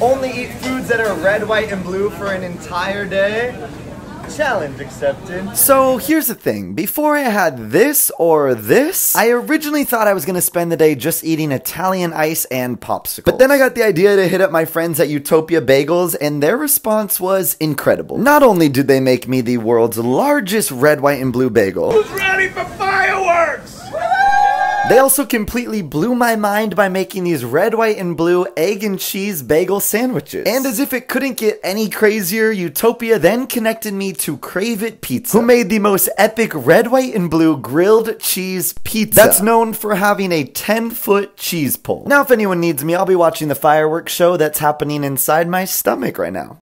Only eat foods that are red, white, and blue for an entire day? Challenge accepted. So here's the thing. Before I had this or this, I originally thought I was gonna spend the day just eating Italian ice and popsicles. But then I got the idea to hit up my friends at Utopia Bagels, and their response was incredible. Not only did they make me the world's largest red, white, and blue bagel, Who's ready for fireworks? They also completely blew my mind by making these red, white, and blue egg and cheese bagel sandwiches. And as if it couldn't get any crazier, Utopia then connected me to Krave It Pizza, who made the most epic red, white, and blue grilled cheese pizza that's known for having a 10 foot cheese pole. Now, if anyone needs me, I'll be watching the fireworks show that's happening inside my stomach right now.